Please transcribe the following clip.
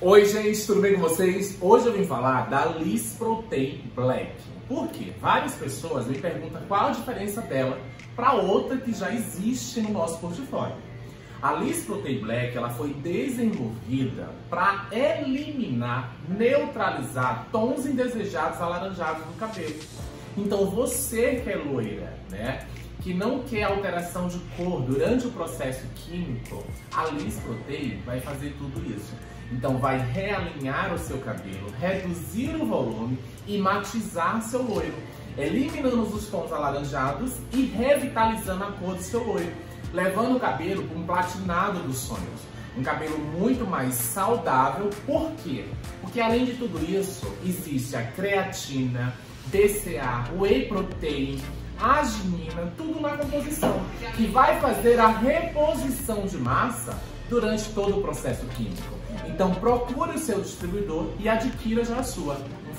Oi gente, tudo bem com vocês? Hoje eu vim falar da Liz Protein Black. Por quê? Várias pessoas me perguntam qual a diferença dela para outra que já existe no nosso portfólio. A Liz Protein Black ela foi desenvolvida para eliminar, neutralizar tons indesejados alaranjados no cabelo. Então você que é loira, né? que não quer alteração de cor durante o processo químico, a Liz vai fazer tudo isso. Então vai realinhar o seu cabelo, reduzir o volume e matizar seu loiro, eliminando os tons alaranjados e revitalizando a cor do seu loiro, levando o cabelo para um platinado dos sonhos. Um cabelo muito mais saudável, por quê? Porque além de tudo isso, existe a creatina, BCA, whey protein, arginina, tudo na composição, que vai fazer a reposição de massa durante todo o processo químico. Então procure o seu distribuidor e adquira já a sua. Um